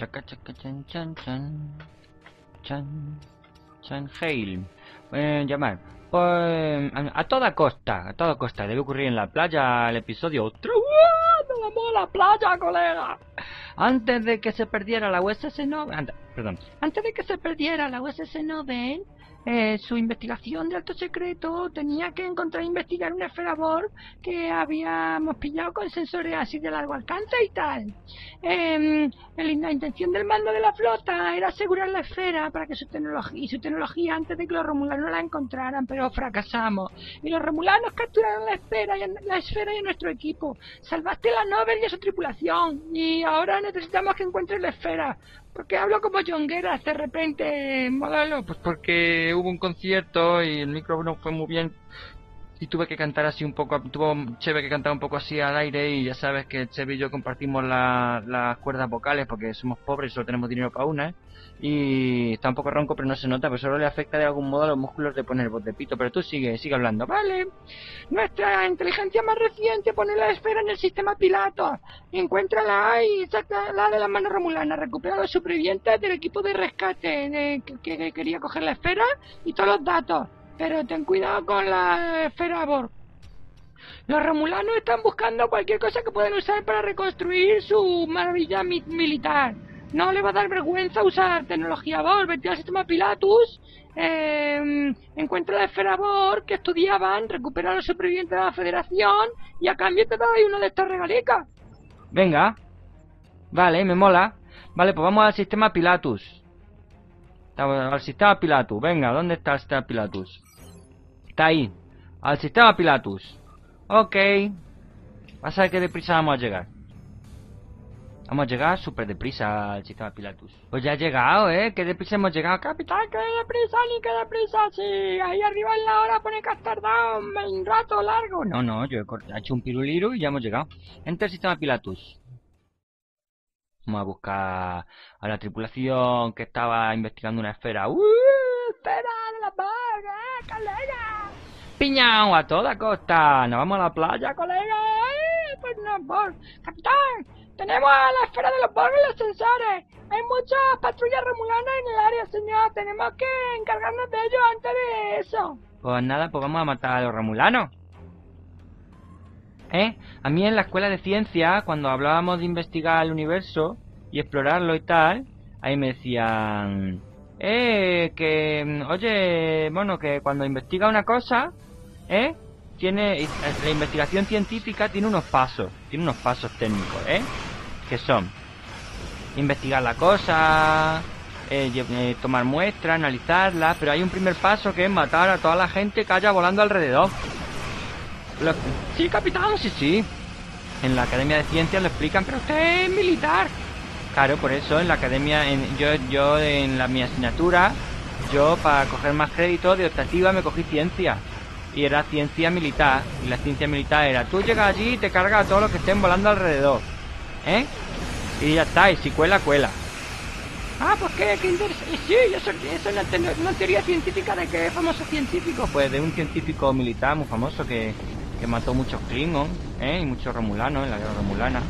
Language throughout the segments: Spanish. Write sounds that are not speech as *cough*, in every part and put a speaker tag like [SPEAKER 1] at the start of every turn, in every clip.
[SPEAKER 1] Chaca, chaca, chan, chan, chan. Chan, chan, hail. Eh, llamar. Pues, a, a toda costa, a toda costa. Debe ocurrir en la playa el episodio. ¡Me vamos a la playa, colega! Antes de que se perdiera la USS Noven... ant- perdón. Antes de que se perdiera la USS Noven, eh, su investigación de alto secreto tenía que encontrar e investigar una esfera Borg que habíamos pillado con sensores así de largo alcance y tal. Em, la intención del mando de la flota era asegurar la esfera para que su tecnología y su tecnología antes de que los romulanos la encontraran, pero fracasamos. Y los romulanos capturaron la esfera y la esfera y a nuestro equipo. Salvaste la Nobel y a su tripulación. Y ahora necesitamos que encuentres la esfera. Porque hablo como Jongueras de repente, modelo. Pues porque hubo un concierto y el micro no fue muy bien y tuve que cantar así un poco, tuvo Cheve que cantar un poco así al aire y ya sabes que Cheve y yo compartimos la- las cuerdas vocales porque somos pobres y solo tenemos dinero para una ¿eh? Y está un poco ronco pero no se nota, pero solo le afecta de algún modo a los músculos de poner voz de pito, pero tú sigue, sigue hablando, vale. Nuestra inteligencia más reciente pone la esfera en el sistema Pilato, encuéntrala y sácala de la mano romulana, recupera a los supervivientes del equipo de rescate que, que quería coger la esfera y todos los datos. Pero ten cuidado con la esfera Borg. Los romulanos están buscando cualquier cosa que puedan usar para reconstruir su maravilla mi- militar. No le va a dar vergüenza usar tecnología Borg, vete al sistema Pilatus, eh, encuentra la esfera que estudiaban, recupera a los supervivientes de la federación y a cambio te doy uno de estos regalicas. Venga. Vale, me mola. Vale, pues vamos al sistema Pilatus. Al sistema Pilatus. Venga, ¿dónde está el sistema Pilatus? Está ahí. Al sistema Pilatus. Ok. Vas a ver qué deprisa vamos a llegar. Vamos a llegar súper deprisa al sistema Pilatus. Pues ya ha llegado, ¿eh? Qué deprisa hemos llegado. Capitán, qué deprisa, ni qué deprisa. Sí, ahí arriba en la hora pone que has tardado un rato largo. No, no, yo he hecho un piruliru y ya hemos llegado. Entra el sistema Pilatus. Vamos a buscar a la tripulación que estaba investigando una esfera. ¡Uh! ¡Esfera de la vaga, colega! ¡Piñao a toda costa! ¡Nos vamos a la playa, colega! ¡Eh! Pues no, Borg. ¡Capitán! ¡Tenemos a la esfera de los Borg en los sensores! ¡Hay muchas patrullas romulanas en el área, señor! ¡Tenemos que encargarnos de ellos antes de eso! Pues nada, pues vamos a matar a los romulanos. ¿Eh? A mí en la escuela de ciencia, cuando hablábamos de investigar el universo y explorarlo y tal, ahí me decían, eh, que, oye, bueno, que cuando investiga una cosa, ¿eh? Tiene, la investigación científica tiene unos pasos, tiene unos pasos técnicos, ¿eh? Que son, investigar la cosa, eh, eh, tomar muestras, analizarla, pero hay un primer paso que es matar a toda la gente que haya volando alrededor. Lo- Sí, capitán, sí, sí. En la Academia de Ciencias lo explican, pero usted es militar. Claro, por eso en la academia, en, yo, yo en la mi asignatura, yo para coger más crédito de optativa me cogí ciencia. Y era ciencia militar. Y la ciencia militar era, tú llegas allí y te cargas a todos los que estén volando alrededor. ¿Eh? Y ya está, y si cuela, cuela. Ah, pues qué, qué interesante. Sí, eso, eso es una, una teoría científica de qué famoso científico. Pues de un científico militar muy famoso que, que mató muchos Klingons, ¿eh? Y muchos Romulanos en la guerra Romulana.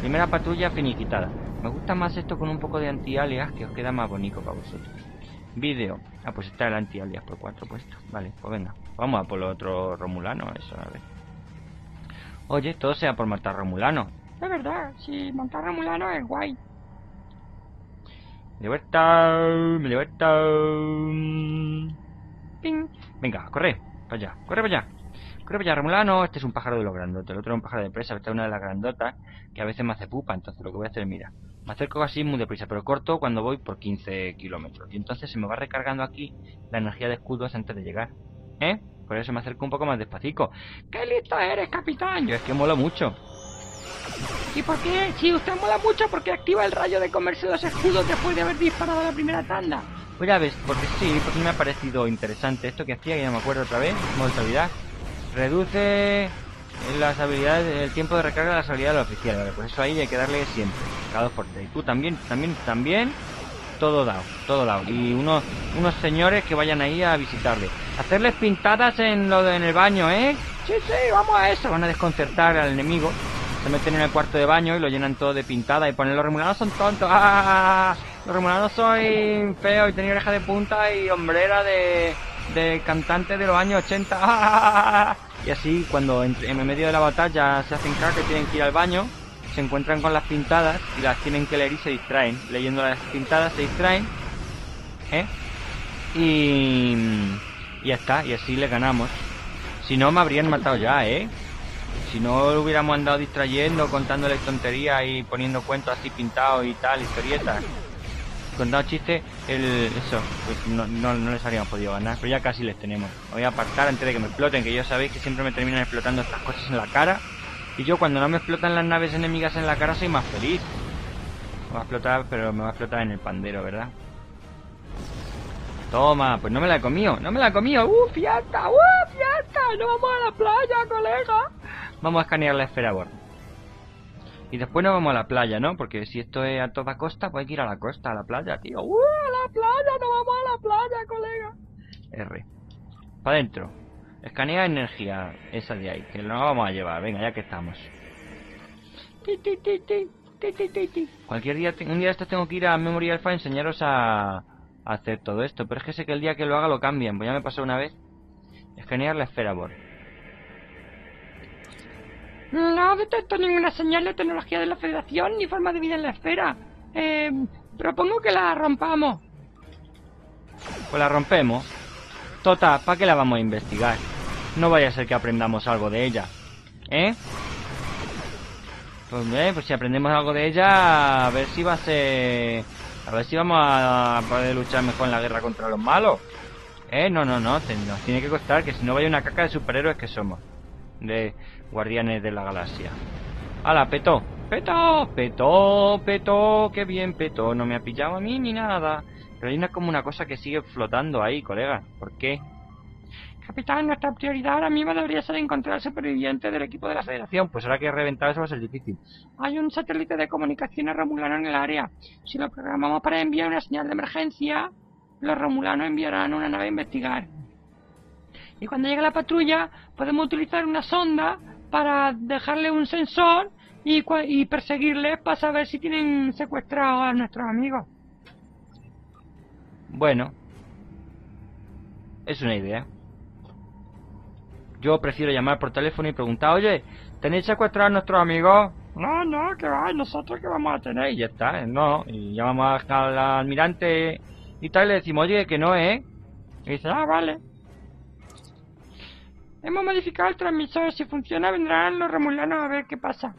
[SPEAKER 1] Primera patrulla finiquitada. Me gusta más esto con un poco de anti-alias que os queda más bonito para vosotros. Vídeo. Ah, pues está el anti-alias por cuatro puestos. Vale, pues venga. Vamos a por los otros Romulanos, eso, a ver. Oye, todo sea por matar Romulanos. Es verdad, si matar Romulanos es guay. Me libertad, me libertad. Ping. Venga, corre, para allá, corre para allá. Corre para allá, Romulano. Este es un pájaro de los grandotes. El otro es un pájaro de presa. Esta es una de las grandotas que a veces me hace pupa. Entonces lo que voy a hacer es, mira, me acerco así muy deprisa, pero corto cuando voy por 15 kilómetros. Y entonces se me va recargando aquí la energía de escudos antes de llegar. ¿Eh? Por eso me acerco un poco más despacito. ¡Qué listo eres, capitán! Yo es que mola mucho. ¿Y por qué? Si usted mola mucho, porque activa el rayo de comerse los escudos después de haber disparado la primera tanda? Pues ya ves, porque sí, porque me ha parecido interesante esto que hacía, que ya me acuerdo otra vez, olvidar. Reduce las habilidades, el tiempo de recarga de las habilidades del oficial, vale, pues eso ahí hay que darle siempre, cada dos por tres. Y tú también, también, también, todo dado, todo dado. Y unos, unos señores que vayan ahí a visitarle. Hacerles pintadas en lo de, en el baño, ¿eh? Sí, sí, vamos a eso. Van a desconcertar al enemigo. Se meten en el cuarto de baño y lo llenan todo de pintada y ponen los remulanos son tontos. *laughs* Los remulanos soy feo y tenía oreja de punta y hombrera de, de cantante de los años 80. ¡Ah! *laughs* Y así cuando en, en medio de la batalla se hacen caca que tienen que ir al baño, se encuentran con las pintadas y las tienen que leer y se distraen. Leyendo las pintadas se distraen. ¿Eh? Y, y ya está, y así le ganamos. Si no, me habrían matado ya, ¿eh? Si no hubiéramos andado distrayendo, contándoles tonterías y poniendo cuentos así pintados y tal, historietas. Contando chistes, el, eso, pues no, no, no les habríamos podido ganar, pero ya casi les tenemos. Voy a apartar antes de que me exploten, que ya sabéis que siempre me terminan explotando estas cosas en la cara. Y yo cuando no me explotan las naves enemigas en la cara soy más feliz. Me va a explotar, pero me va a explotar en el pandero, ¿verdad? Toma, pues no me la he comido, no me la he comido. ¡Uh, fiesta! ¡Uh, fiesta! ¡No vamos a la playa, colega! Vamos a escanear la esfera bordo. Y después nos vamos a la playa, ¿no? Porque si esto es a toda costa, pues hay que ir a la costa, a la playa, tío. ¡Uh, a la playa! ¡No vamos a la playa, colega! R. Para adentro. Escanea energía, esa de ahí, que lo vamos a llevar. Venga, ya que estamos. Cualquier día, un día de estos tengo que ir a Memory Alpha a enseñaros a, hacer todo esto. Pero es que sé que el día que lo haga lo cambian. Pues ya me pasó una vez. Escanear la esfera Borg.
[SPEAKER 2] No detecto ninguna señal de tecnología de la Federación ni forma de vida en la esfera. Eh, propongo que la rompamos.
[SPEAKER 1] Pues la rompemos. Tota, ¿para qué la vamos a investigar? No vaya a ser que aprendamos algo de ella. ¿Eh? Pues, eh, pues si aprendemos algo de ella, a ver si va a ser... A ver si vamos a poder luchar mejor en la guerra contra los malos. Eh, no, no, no, nos tiene que costar que si no vaya una caca de superhéroes que somos. De guardianes de la galaxia. ¡Hala, petó! ¡Petó! ¡Petó! ¡Petó! ¡Qué bien petó! No me ha pillado a mí ni nada. Pero hay una como una cosa que sigue flotando ahí, colega. ¿Por qué?
[SPEAKER 2] Capitán, nuestra prioridad ahora mismo debería ser encontrar al superviviente del equipo de la Federación.
[SPEAKER 1] Pues ahora que he reventado eso va a ser difícil.
[SPEAKER 2] Hay un satélite de comunicaciones romulano en el área. Si lo programamos para enviar una señal de emergencia, los romulanos enviarán una nave a investigar. Y cuando llegue la patrulla, podemos utilizar una sonda para dejarle un sensor y, y perseguirles para saber si tienen secuestrados a nuestros amigos.
[SPEAKER 1] Bueno, es una idea. Yo prefiero llamar por teléfono y preguntar, oye, ¿tenéis secuestrado a nuestros amigos?
[SPEAKER 2] No, no, que va, nosotros que vamos a tener.
[SPEAKER 1] Y ya está, no. Y llamamos al almirante y tal, y le decimos, oye, que no es.
[SPEAKER 2] Y dice, ah, vale. Hemos modificado el transmisor, si funciona vendrán los remulanos a ver qué pasa.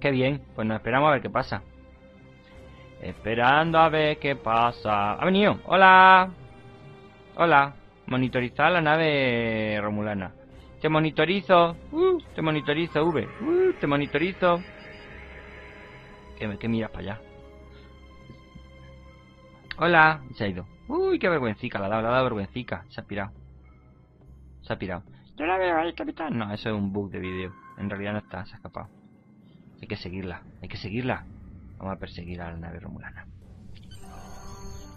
[SPEAKER 1] Qué bien, pues nos esperamos a ver qué pasa. Esperando a ver qué pasa. Ha venido. Hola. Hola. Monitorizar la nave romulana. Te monitorizo. Uh, te monitorizo, V. Uh, te monitorizo. Que, que miras para allá. Hola. Se ha ido. Uy, qué vergüencica. La ha dado, la ha dado vergüencica. Se ha pirado. Se ha pirado.
[SPEAKER 2] Yo la veo ahí, capitán.
[SPEAKER 1] No, eso es un bug de vídeo. En realidad no está, se ha escapado. Hay que seguirla. Hay que seguirla. Vamos a perseguir a la nave romulana.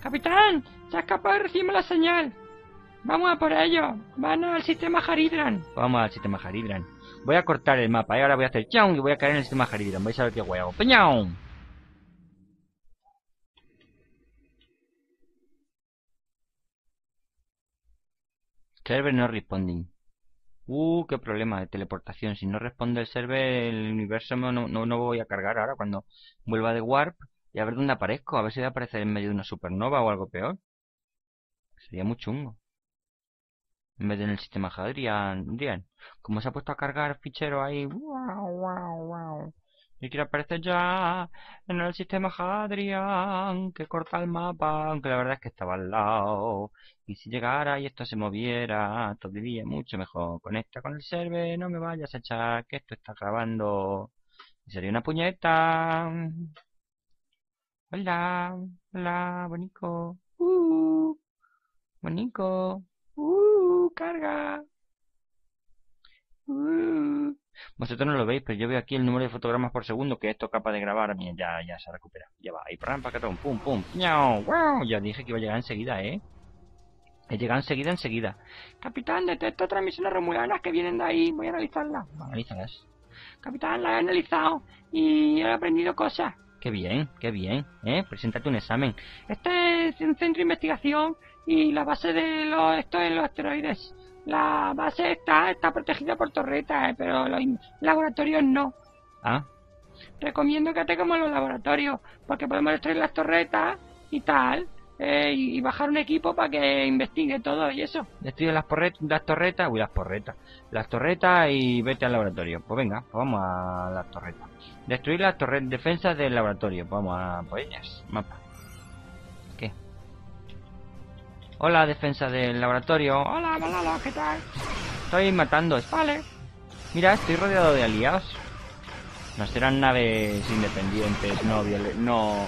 [SPEAKER 2] Capitán, se ha escapado y recibimos la señal. Vamos a por ello. Van al sistema Haridran.
[SPEAKER 1] Vamos al sistema Haridran. Voy a cortar el mapa y ahora voy a hacer chao y voy a caer en el sistema Haridran. Vais a ver qué huevo. ¡Peñao! Server no responding. Uh, qué problema de teleportación. Si no responde el server, el universo no, no, no voy a cargar ahora cuando vuelva de Warp y a ver dónde aparezco. A ver si voy a aparecer en medio de una supernova o algo peor. Sería muy chungo. En vez de en el sistema Hadrian. Como se ha puesto a cargar fichero ahí. Wow, wow, wow. Y quiero aparecer ya en el sistema Hadrian que corta el mapa, aunque la verdad es que estaba al lado. Y si llegara y esto se moviera, todo iría mucho mejor. Conecta con el server, no me vayas a echar, que esto está grabando. Y sería una puñeta. Hola, hola, bonico. Uh, bonico. Uh, carga. Uh. Vosotros no lo veis, pero yo veo aquí el número de fotogramas por segundo que esto capaz de grabar. Mira, ya, ya se recupera. Ya va, ahí, pam, pacatón, pum, pum, wow. Ya dije que iba a llegar enseguida, ¿eh? He llegado enseguida, enseguida.
[SPEAKER 2] Capitán, detecto transmisiones romulanas que vienen de ahí. Voy a analizarlas.
[SPEAKER 1] Analízalas.
[SPEAKER 2] Capitán, la he analizado y he aprendido cosas.
[SPEAKER 1] Qué bien, qué bien, ¿eh? Preséntate un examen.
[SPEAKER 2] Este es un centro de investigación y la base de los, esto es los asteroides. La base está, está protegida por torretas, ¿eh? pero los laboratorios no.
[SPEAKER 1] Ah,
[SPEAKER 2] Recomiendo que te en los laboratorios, porque podemos destruir las torretas y tal, eh, y, bajar un equipo para que investigue todo y eso.
[SPEAKER 1] destruye las, las torretas, uy, las porretas, las torretas y vete al laboratorio. Pues venga, pues vamos a las torretas. Destruir las torretas, defensas del laboratorio. Pues vamos a por ellas. Mapa. ¿Qué? Hola, defensa del laboratorio.
[SPEAKER 2] Hola, Manolo, ¿qué tal?
[SPEAKER 1] Estoy matando.
[SPEAKER 2] Vale.
[SPEAKER 1] Mira, estoy rodeado de aliados. No serán naves independientes, no no,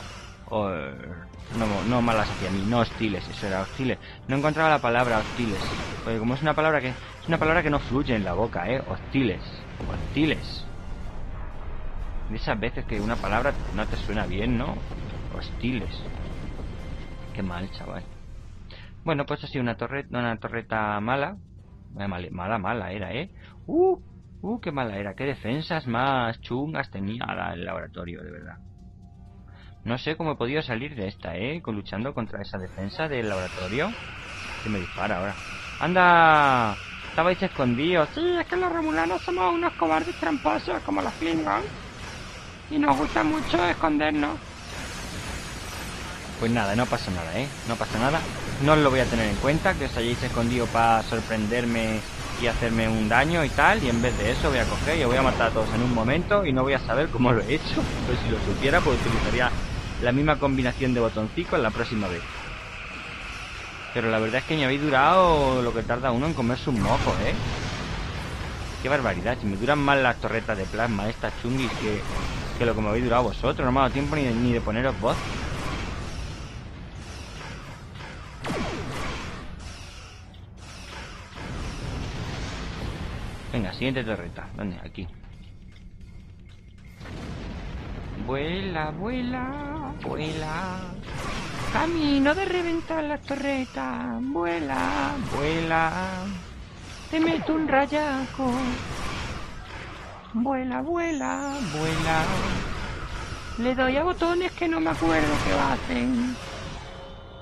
[SPEAKER 1] no, no malas hacia mí, no hostiles, eso era hostiles. No encontraba la palabra hostiles, porque como es una palabra que es una palabra que no fluye en la boca, eh, hostiles, hostiles. De esas veces que una palabra no te suena bien, ¿no? Hostiles. Qué mal, chaval. Bueno, pues ha sido una torreta, una torreta mala. Eh, Mala, mala, era, ¿eh? Uh, uh, qué mala era. Qué defensas más chungas tenía el laboratorio, de verdad. No sé cómo he podido salir de esta, ¿eh? Luchando contra esa defensa del laboratorio. Que me dispara ahora. ¡Anda! Estabais escondidos.
[SPEAKER 2] Sí, es que los romulanos somos unos cobardes tramposos, como los Klingons. Y nos gusta mucho escondernos.
[SPEAKER 1] Pues nada, no pasa nada, ¿eh? No pasa nada. No os lo voy a tener en cuenta, que os hayáis escondido para sorprenderme y hacerme un daño y tal. Y en vez de eso voy a coger y voy a matar a todos en un momento y no voy a saber cómo lo he hecho. Pues si lo supiera, pues utilizaría la misma combinación de botoncicos la próxima vez. Pero la verdad es que me habéis durado lo que tarda uno en comerse un mojo, ¿eh? Qué barbaridad, si me duran más las torretas de plasma, estas chungis, que, que lo que me habéis durado vosotros. No me ha dado tiempo ni de, ni de poneros voz. Venga, siguiente torreta. ¿Dónde? Aquí. Vuela, vuela, vuela.
[SPEAKER 2] Camino de reventar las torretas. Vuela,
[SPEAKER 1] Vuela.
[SPEAKER 2] te meto un rayaco. Vuela, vuela.
[SPEAKER 1] Vuela.
[SPEAKER 2] Le doy a botones que no me acuerdo qué hacen.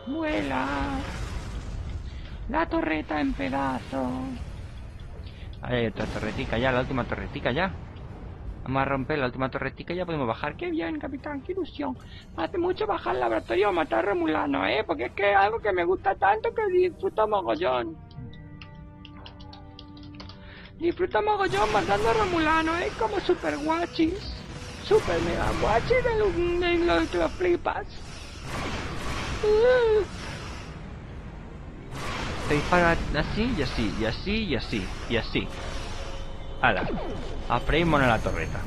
[SPEAKER 2] Vuela. La torreta en pedazos.
[SPEAKER 1] Ahí otra torretica ya, la última torretica ya. Vamos a romper la última torretica y ya podemos bajar.
[SPEAKER 2] Qué bien, capitán, qué ilusión. Hace mucho bajar al laboratorio a matar Romulano, ¿eh? Porque es que es algo que me gusta tanto que disfruto mogollón. Disfruto mogollón matando a Romulano, ¿eh? Como super guachis. Super mega guachis de los, de lo flipas. Uh,
[SPEAKER 1] Te dispara así y así, y así y así, y así. Hala. A freír a la torreta.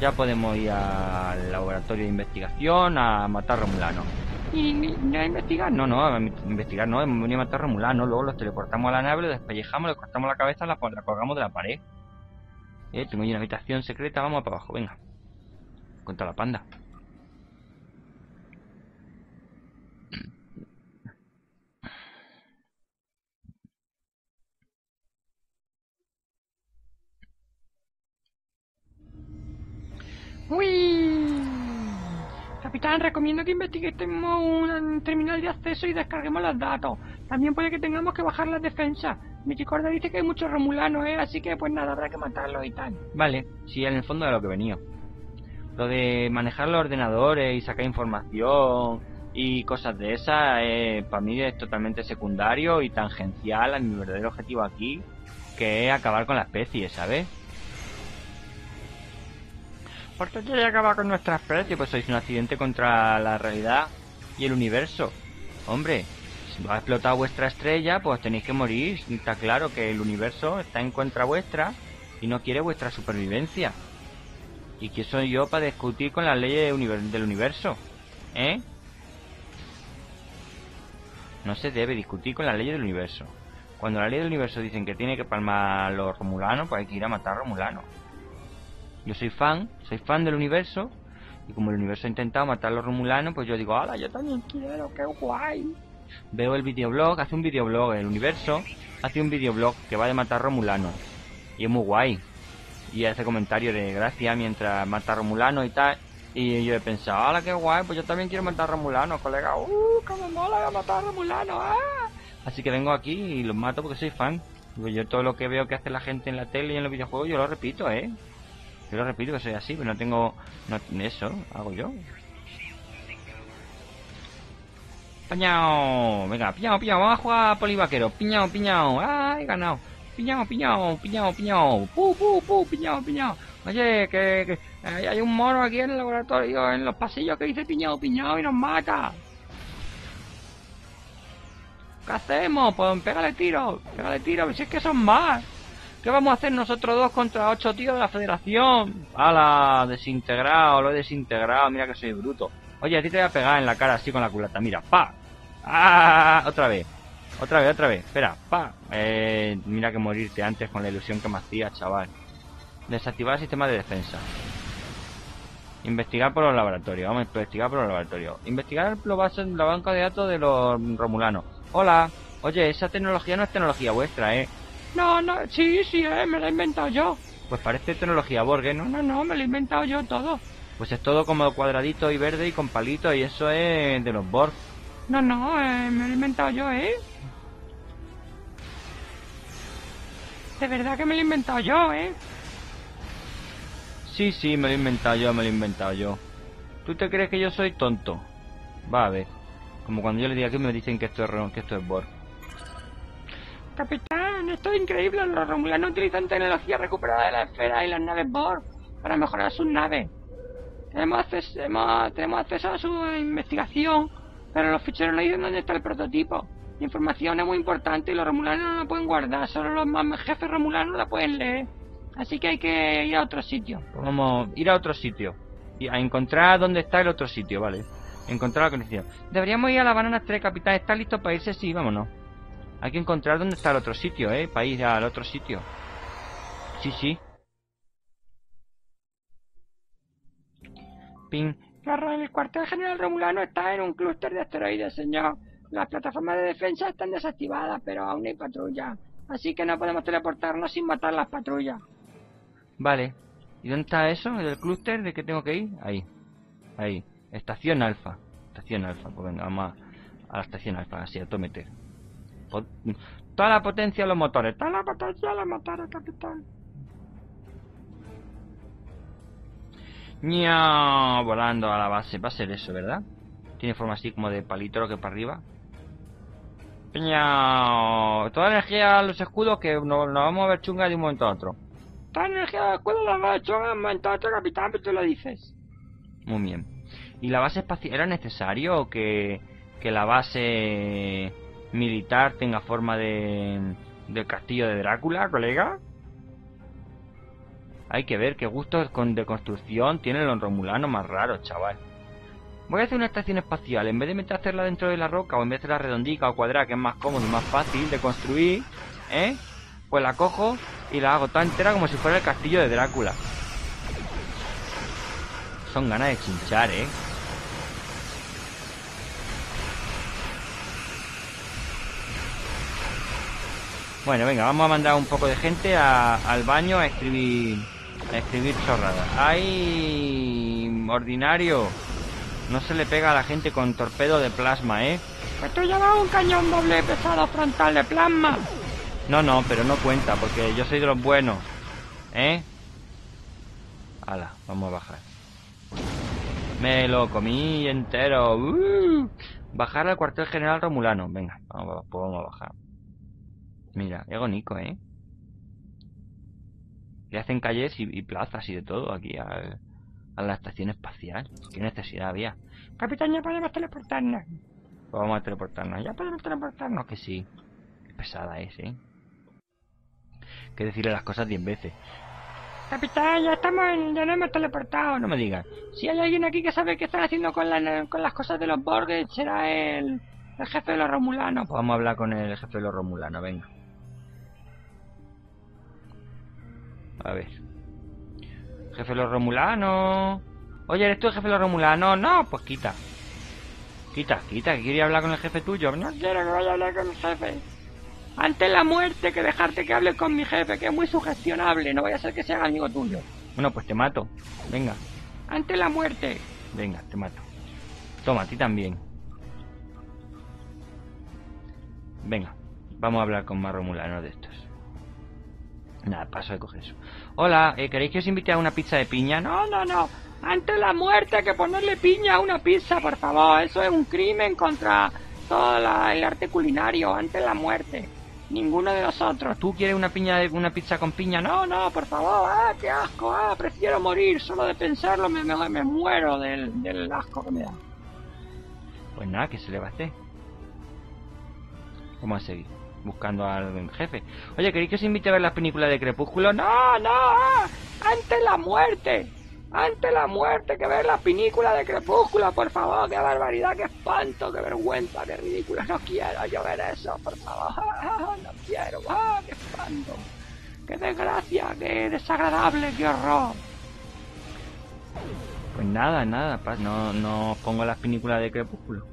[SPEAKER 1] Ya podemos ir al laboratorio de investigación a matar Romulano.
[SPEAKER 2] y ni a investigar,
[SPEAKER 1] No, no, a investigar no, hemos venido a matar Romulano, luego los teleportamos a la nave, lo despellejamos, le cortamos la cabeza, la, la colgamos de la pared. Eh, tengo una habitación secreta, vamos para abajo, venga. Contra la panda.
[SPEAKER 2] ¡Uy! Capitán, recomiendo que investiguemos un terminal de acceso y descarguemos los datos. También puede que tengamos que bajar las defensas. Mi chicorda dice que hay muchos romulanos, ¿eh? Así que, pues nada, habrá que matarlos y tal.
[SPEAKER 1] Vale, sí, en el fondo de lo que venía. Lo de manejar los ordenadores y sacar información y cosas de esas, eh, para mí es totalmente secundario y tangencial a mi verdadero objetivo aquí, que es acabar con la especie, ¿sabes? ¿Por qué quiere acabar con nuestra especie? Pues sois un accidente contra la realidad y el universo. Hombre, si ha explotado vuestra estrella, pues tenéis que morir. Está claro que el universo está en contra vuestra y no quiere vuestra supervivencia. ¿Y quién soy yo para discutir con las leyes del universo? ¿Eh? No se debe discutir con las leyes del universo. Cuando las leyes del universo dicen que tiene que palmar los romulanos, pues hay que ir a matar a romulanos. Yo soy fan, soy fan del universo, y como el universo ha intentado matar a los romulanos, pues yo digo, ¡hala, yo también quiero, qué guay! Veo el videoblog, hace un videoblog, el universo hace un videoblog que va de matar romulanos. Y es muy guay. y hace comentario de gracia mientras mata a Romulano y tal. Y yo he pensado, ¡hala, qué guay! Pues yo también quiero matar a Romulano, colega. ¡Uh, cómo mola voy a matar a Romulano! ¡Ah! Así que vengo aquí y los mato porque soy fan. Yo todo lo que veo que hace la gente en la tele y en los videojuegos, yo lo repito, ¿eh? Yo lo repito que soy así, pero no tengo... Eso, hago yo. Piñao, venga, piñao, piñao, vamos a jugar polivaquero. Piñao, piñao, ¡ah, he ganado! Piñao, piñao, piñao, piñao, pu, pu, pu, piñao, piñao. Oye, que, que hay un mono aquí en el laboratorio, en los pasillos que dice piñao, piñao y nos mata. ¿Qué hacemos? Pues pégale tiro, pégale tiro, si es que son más. ¿Qué vamos a hacer nosotros dos contra ocho tíos de la federación? ¡Hala! Desintegrado, lo he desintegrado, mira que soy bruto. Oye, a ti te voy a pegar en la cara así con la culata, mira, pa. ¡Ah! Otra vez. Otra vez, otra vez. Espera, pa. Eh, mira que morirte antes con la ilusión que me hacías, chaval. Desactivar el sistema de defensa. Investigar por los laboratorios. Vamos a investigar por los laboratorios. Investigar la banca de datos de los romulanos. Hola. Oye, esa tecnología no es tecnología vuestra, ¿eh?
[SPEAKER 2] No, no, sí, sí, eh, me la he inventado yo.
[SPEAKER 1] Pues parece tecnología Borg,
[SPEAKER 2] No, no, no, me lo he inventado yo todo.
[SPEAKER 1] Pues es todo como cuadradito y verde y con palitos y eso es de los Borg.
[SPEAKER 2] No, no, eh, me lo he inventado yo, ¿eh? De verdad que me lo he inventado yo, ¿eh?
[SPEAKER 1] Sí, sí, me lo he inventado yo, me lo he inventado yo. ¿Tú te crees que yo soy tonto? Va a ver. Como cuando yo le digo que me dicen que esto es, que esto es Borg.
[SPEAKER 2] Capitán, esto es increíble. Los romulanos utilizan tecnología recuperada de la esfera y las naves Borg para mejorar sus naves. Tenemos acceso, tenemos, acceso a su investigación, pero los ficheros no dicen dónde está el prototipo. La información es muy importante y los romulanos no la pueden guardar, solo los más jefes romulanos la pueden leer. Así que hay que ir a otro sitio.
[SPEAKER 1] Vamos, ir a otro sitio. Y a encontrar dónde está el otro sitio, ¿vale? Encontrar la conexión. Deberíamos ir a la banana 3, capitán. ¿Está listo para irse? Sí, vámonos. Hay que encontrar dónde está el otro sitio, ¿eh? Para ir al otro sitio. Sí, sí.
[SPEAKER 2] Ping. El cuartel general romulano está en un clúster de asteroides, señor. Las plataformas de defensa están desactivadas, pero aún hay patrulla. Así que no podemos teleportarnos sin matar las patrullas.
[SPEAKER 1] Vale. ¿Y dónde está eso? ¿El clúster de que tengo que ir? Ahí. Ahí. Estación alfa. Estación alfa. Pues venga, vamos a, la estación alfa, así, a meter. Toda la potencia de los motores.
[SPEAKER 2] Toda la potencia de los motores, capitán.
[SPEAKER 1] Ña, volando a la base. Va a ser eso, ¿verdad? Tiene forma así como de palito lo que para arriba. Ña, toda la energía a los escudos que nos, vamos a ver chunga de un momento a otro.
[SPEAKER 2] Toda la energía a los escudos nos vamos a chunga de un momento a otro, capitán, pero tú lo dices.
[SPEAKER 1] Muy bien. ¿Y la base espacial era necesario que, que la base militar tenga forma de del castillo de Drácula, colega? Hay que ver qué gustos de construcción tienen los romulanos más raros, chaval. Voy a hacer una estación espacial. En vez de meter hacerla dentro de la roca o en vez de hacerla redondica o cuadrada, que es más cómodo y más fácil de construir, ¿eh? Pues la cojo y la hago toda entera como si fuera el castillo de Drácula. Son ganas de chinchar, ¿eh? Bueno, venga, vamos a mandar un poco de gente al baño a escribir a escribir chorradas. ¡Ay! Ordinario. No se le pega a la gente con torpedo de plasma, ¿eh?
[SPEAKER 2] Pues tú llevas un cañón doble pesado frontal de plasma.
[SPEAKER 1] No, no, pero no cuenta, porque yo soy de los buenos. ¿Eh? Hala, vamos a bajar. Me lo comí entero. Uh, bajar al cuartel general Romulano. Venga, vamos, vamos a bajar. Mira, Nico, ¿eh? Le hacen calles y, plazas y de todo aquí a la estación espacial. ¿Qué necesidad había?
[SPEAKER 2] Capitán, ya podemos teleportarnos.
[SPEAKER 1] Pues vamos a teleportarnos. Ya podemos teleportarnos, que sí. Qué pesada es, ¿eh? Que decirle las cosas diez veces.
[SPEAKER 2] Capitán, ya estamos en, ya no hemos teleportado.
[SPEAKER 1] No me digas.
[SPEAKER 2] Si hay alguien aquí que sabe qué están haciendo con, con las cosas de los Borges, será el, el jefe de los Romulanos.
[SPEAKER 1] Pues vamos a hablar con el jefe de los Romulanos, venga. A ver. Jefe de los Romulanos. Oye, ¿eres tú el jefe de los Romulanos? No, pues quita. Quita, quita, que quería hablar con el jefe tuyo.
[SPEAKER 2] No quiero que vaya a hablar con el jefe. Ante la muerte que dejarte que hable con mi jefe, que es muy sugestionable. No vaya a ser que sea amigo tuyo.
[SPEAKER 1] Bueno, pues te mato. Venga,
[SPEAKER 2] Ante la muerte.
[SPEAKER 1] venga, te mato. Toma, a ti también. Venga, vamos a hablar con más romulanos de estos. Nada, paso de coger eso. Hola, eh, ¿queréis que os invite a una pizza de piña? No,
[SPEAKER 2] No, no, no. Ante la muerte que ponerle piña a una pizza, por favor. Eso es un crimen contra todo el arte culinario. Ante la muerte. Ninguno de nosotros.
[SPEAKER 1] ¿tú quieres una piña de una pizza con piña?
[SPEAKER 2] No, no, por favor. Ah, qué asco. Ah, prefiero morir. Solo de pensarlo me, muero del, asco que me da.
[SPEAKER 1] Pues nada, ¿qué se le va a hacer? Vamos a seguir buscando al jefe. Oye, ¿queréis que os invite a ver las películas de Crepúsculo? No,
[SPEAKER 2] No, ah, ante la muerte. Ante la muerte, que ver la pinícula de Crepúsculo, por favor, qué barbaridad, qué espanto, qué vergüenza, qué ridículo. No quiero yo ver eso, por favor. No quiero, ah, qué espanto. Qué desgracia, qué desagradable, qué horror.
[SPEAKER 1] Pues nada, nada, no, no pongo las películas de Crepúsculo.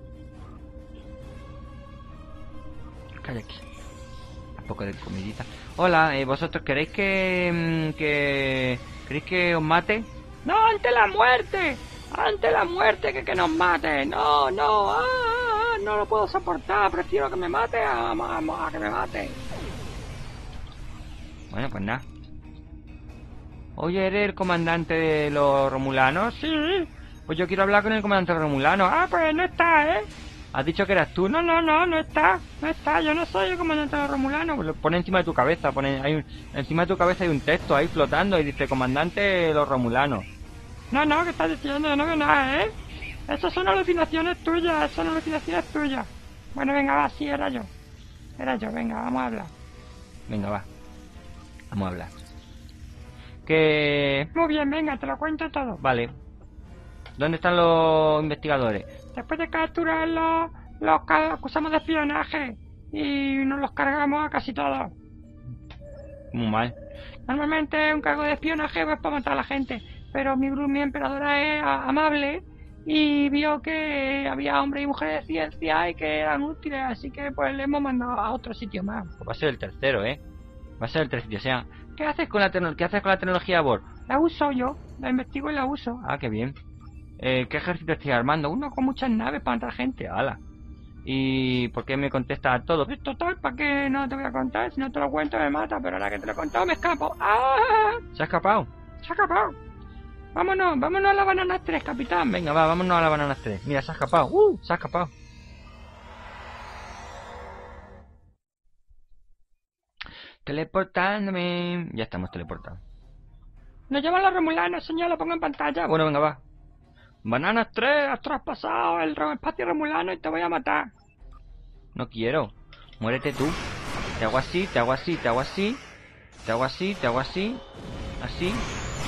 [SPEAKER 1] Calla aquí. Poco de comidita. Hola, eh, ¿vosotros queréis que, mm, que... ¿Queréis que os mate?
[SPEAKER 2] No, ante la muerte. Ante la muerte, que, que nos mate. No, no, ah, ah, no lo puedo soportar. Prefiero que me mate a, a- a- que me mate.
[SPEAKER 1] Bueno, pues nada. Oye, ¿eres el comandante de los romulanos?
[SPEAKER 2] Sí,
[SPEAKER 1] Pues yo quiero hablar con el comandante romulano. Ah,
[SPEAKER 2] pues no está, ¿eh?
[SPEAKER 1] Has dicho que eras tú, ¿no?
[SPEAKER 2] No, no, no, está. No está, yo no soy el comandante de los romulanos.
[SPEAKER 1] Pues lo pone encima de tu cabeza, pone, hay un- encima de tu cabeza hay un texto ahí flotando y dice comandante de los romulanos.
[SPEAKER 2] No, no, ¿qué estás diciendo? No veo nada, ¿eh? Esas son alucinaciones tuyas, esas son alucinaciones tuyas. Bueno, venga, va, sí, era yo. Era yo, venga, vamos a hablar.
[SPEAKER 1] Venga, va. Vamos a hablar. Que...
[SPEAKER 2] Muy bien, venga, te lo cuento todo.
[SPEAKER 1] Vale. ¿Dónde están los investigadores?
[SPEAKER 2] Después de capturarlos, los acusamos de espionaje y nos los cargamos a casi todos.
[SPEAKER 1] Muy mal.
[SPEAKER 2] Normalmente un cargo de espionaje es para matar a la gente, pero mi, mi emperadora es amable y vio que había hombres y mujeres de ciencia y que eran útiles, así que pues le hemos mandado a otro sitio más.
[SPEAKER 1] Pues va a ser el tercero, ¿eh? Va a ser el tercero. O sea, ¿qué haces con la, ¿qué haces con la tecnología Borg?
[SPEAKER 2] La uso yo, la investigo y la uso.
[SPEAKER 1] Ah, qué bien. Eh, ¿Qué ejército estoy armando? Uno
[SPEAKER 2] con muchas naves para matar gente.
[SPEAKER 1] Ala. ¿Y por qué me contesta a todo?
[SPEAKER 2] Total, ¿para qué no te voy a contar? Si no te lo cuento me mata, pero ahora que te lo he contado me escapo. ¡Ah!
[SPEAKER 1] ¿Se ha escapado?
[SPEAKER 2] Se ha escapado. Vámonos, vámonos a la banana 3, capitán.
[SPEAKER 1] Venga, va, vámonos a la banana 3. Mira, se ha escapado. ¡Uh! Se ha escapado. Teleportándome. Ya estamos teleportados.
[SPEAKER 2] Nos llaman los remulanos, señor, lo pongo en pantalla.
[SPEAKER 1] Bueno, venga, va.
[SPEAKER 2] Bananas 3, has traspasado el espacio remulano y te voy a matar.
[SPEAKER 1] No quiero. Muérete tú. Te hago así, te hago así, te hago así. Te hago así, te hago así. Así.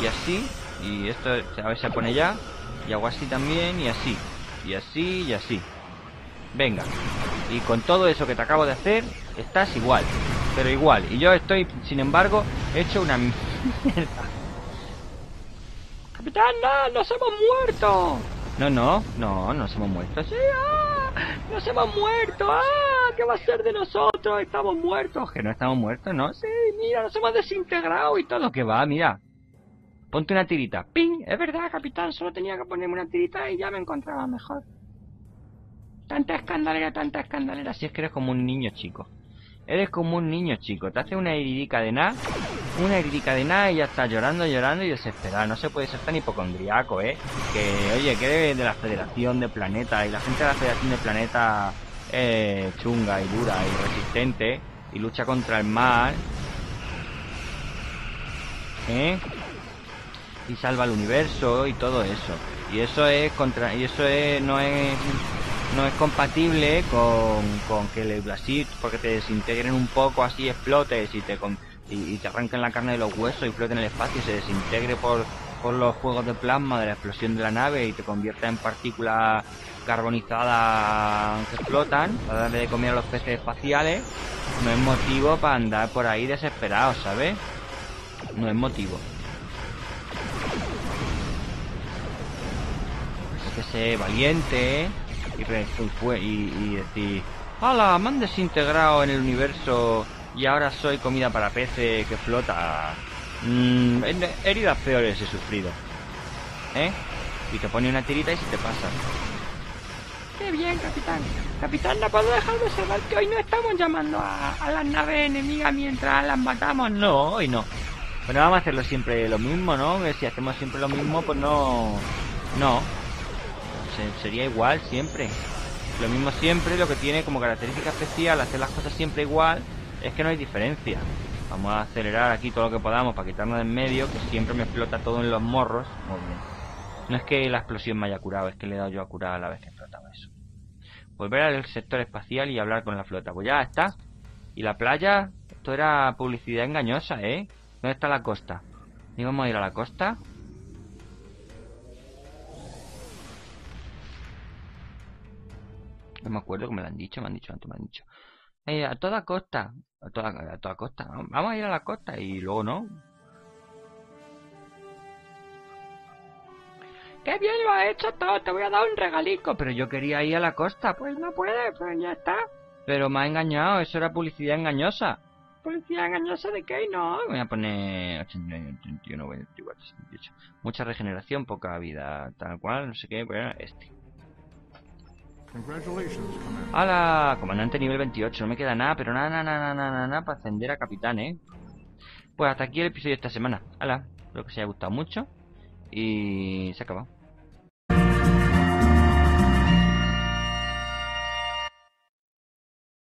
[SPEAKER 1] Y así. Y esto a ver se pone ya. Y hago así también. Y así. Y así y así. Venga. Y con todo eso que te acabo de hacer, estás igual. Pero igual. Y yo estoy, sin embargo, hecho una *laughs* mierda.
[SPEAKER 2] Capitán, no, nos hemos muerto.
[SPEAKER 1] No, no, no, nos hemos muerto.
[SPEAKER 2] Sí, ah, nos hemos muerto. Ah, ¿qué va a ser de nosotros? Estamos muertos.
[SPEAKER 1] Que no estamos muertos, ¿no?
[SPEAKER 2] Sí, mira, nos hemos desintegrado y todo.
[SPEAKER 1] Que va, mira. Ponte una tirita.
[SPEAKER 2] Ping, es verdad, capitán, solo tenía que ponerme una tirita y ya me encontraba mejor. Tanta escandalera, tanta escandalera.
[SPEAKER 1] Así es que eres como un niño chico. Eres como un niño chico. Te hace una heridica de nada, una heridica de nada y ya estás llorando, llorando y desesperado. No se puede ser tan hipocondriaco, ¿eh? Que, oye, que de la Federación de Planetas y la gente de la Federación de Planetas es chunga y dura y resistente y lucha contra el mal. ¿Eh? Y salva el universo y todo eso. Y eso es contra y eso es no es no es compatible con, con que el así porque te desintegren un poco así explotes y te y, y te arranquen la carne de los huesos y floten en el espacio y se desintegre por, por los juegos de plasma de la explosión de la nave y te convierta en partículas carbonizadas que explotan para darle de comer a los peces espaciales no es motivo para andar por ahí desesperado, ¿sabes? No es motivo. Hay que ser valiente fue- y- y decir, ¡Hala! Me han desintegrado en el universo y ahora soy comida para peces que flota. Mmm, heridas peores he sufrido. ¿Eh? Y te pone una tirita y se te pasa.
[SPEAKER 2] ¡Qué bien, capitán! Capitán, no puedo dejar de observar que hoy no estamos llamando a, a las naves enemigas mientras las matamos.
[SPEAKER 1] No, hoy no. Pero vamos a hacerlo siempre lo mismo, ¿no? Que si hacemos siempre lo mismo, pues no... No. sería igual siempre. Lo mismo siempre, lo que tiene como característica especial hacer las cosas siempre igual es que no hay diferencia. Vamos a acelerar aquí todo lo que podamos para quitarnos de en medio, que siempre me explota todo en los morros. Muy bien. No es que la explosión me haya curado, es que le he dado yo a curar a la vez que explotaba eso. Volver al sector espacial y hablar con la flota. Pues ya está. Y la playa, esto era publicidad engañosa, ¿eh? ¿Dónde está la costa? ¿Y vamos a ir a la costa? No me acuerdo que me lo han dicho, me han dicho antes, me han dicho. Eh, a toda costa, a toda, a toda costa, vamos a ir a la costa y luego no.
[SPEAKER 2] ¡Qué bien lo has hecho todo! Te voy a dar un regalico.
[SPEAKER 1] Pero yo quería ir a la costa.
[SPEAKER 2] Pues no puede, pues ya está.
[SPEAKER 1] Pero me ha engañado, eso era publicidad engañosa.
[SPEAKER 2] ¿Publicidad engañosa de qué? No.
[SPEAKER 1] Voy a poner 81, 81, 24, 78. Mucha regeneración, poca vida, tal cual, no sé qué, bueno, este. ¡Hala! Comandante nivel 28, no me queda nada, pero nada, nada, nada, nada, nada para ascender a capitán, ¿eh? Pues hasta aquí el episodio de esta semana. ¡Hala! Espero que os haya gustado mucho y se ha acabado.